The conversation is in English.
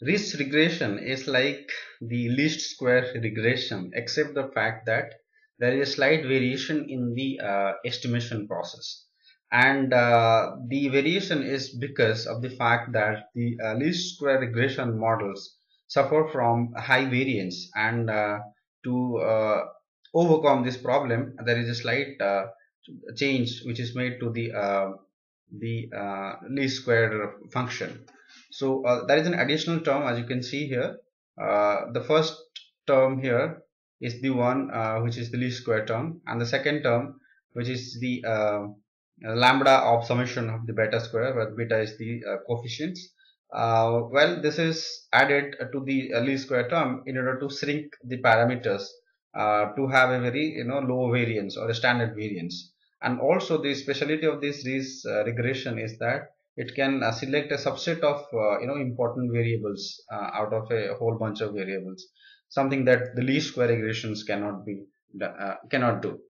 Ridge regression is like the least square regression except the fact that there is a slight variation in the uh, estimation process. And uh, the variation is because of the fact that the uh, least square regression models suffer from high variance and uh, to uh, overcome this problem there is a slight uh, change which is made to the the least square function so uh, there is an additional term as you can see here. Uh, the first term here is the one uh, which is the least square term and the second term which is the uh, lambda of summation of the beta square where beta is the uh, coefficients. Uh, well this is added to the least square term in order to shrink the parameters to have a very you know low variance or a standard variance and also the speciality of this, this regression is that it can uh, select a subset of uh, you know important variables uh, out of a whole bunch of variables. Something that the least square regressions cannot be cannot do